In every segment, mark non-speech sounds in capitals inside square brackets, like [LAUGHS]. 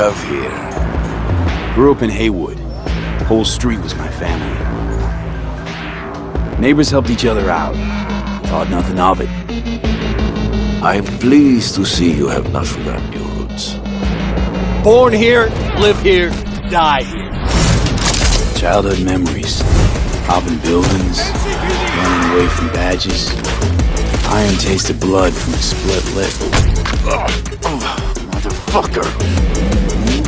have here? Grew up in Heywood. Whole street was my family. Neighbors helped each other out. Thought nothing of it. I'm pleased to see you have not forgotten your roots. Born here, live here, die here. Childhood memories. Hopping buildings, running away from badges. Iron tasted blood from a split lip. Motherfucker!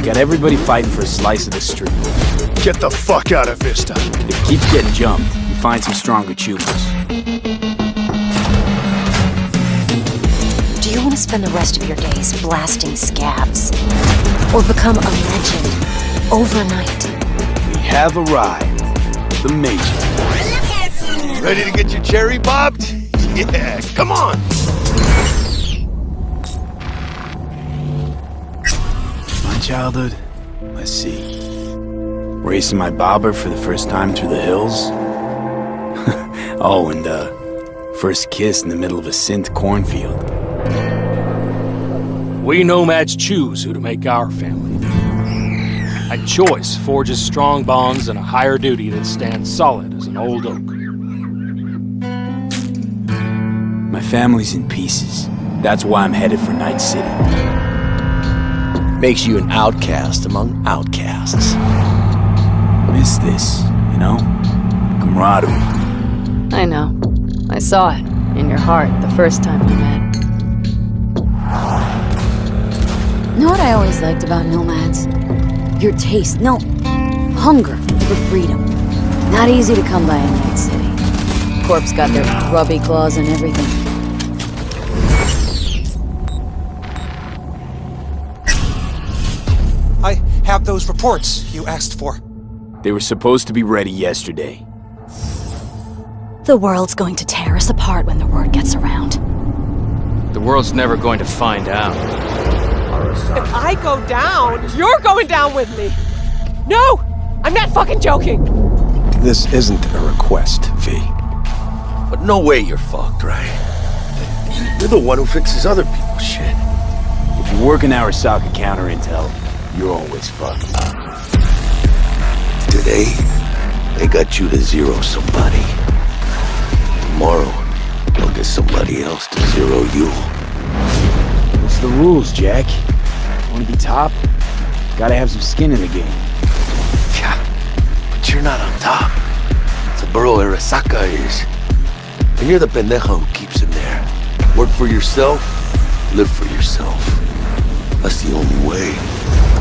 Got everybody fighting for a slice of the street. Get the fuck out of Vista. If you keep getting jumped, you find some stronger choopers. Do you want to spend the rest of your days blasting scabs? Or become a legend overnight? We have arrived. The Major. Ready to get your cherry bobbed? [LAUGHS] Yeah, come on! Childhood? Let's see. Racing my bobber for the first time through the hills? [LAUGHS] oh, and, uh, first kiss in the middle of a synth cornfield. We nomads choose who to make our family. A choice forges strong bonds and a higher duty that stands solid as an old oak. My family's in pieces. That's why I'm headed for Night City. Makes you an outcast among outcasts. Miss this, you know? Camaraderie. I know. I saw it in your heart the first time we met. You Know what I always liked about nomads? Your taste, no, hunger for freedom. Not easy to come by in Night City. Corp's got their grubby claws and everything. Have those reports you asked for. They were supposed to be ready yesterday. The world's going to tear us apart when the word gets around. The world's never going to find out. If I go down, you're going down with me. No! I'm not fucking joking! This isn't a request, V. But no way you're fucked, right? You're the one who fixes other people's shit. If you work in Arasaka counter intel, you're always fucked. Today, they got you to zero somebody. Tomorrow, they'll get somebody else to zero you. What's the rules, Jack? Wanna be top? Gotta have some skin in the game. Yeah, but you're not on top. Saburo Arasaka is. And you're the pendejo who keeps him there. Work for yourself, live for yourself. That's the only way.